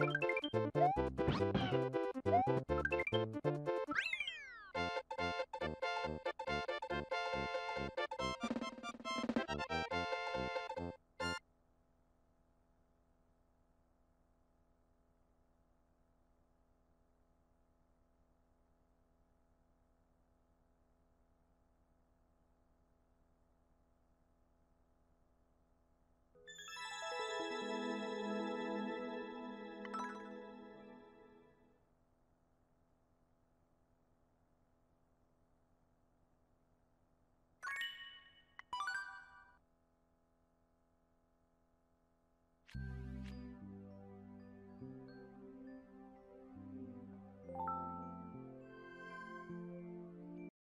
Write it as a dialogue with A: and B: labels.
A: ピッ